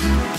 Thanks.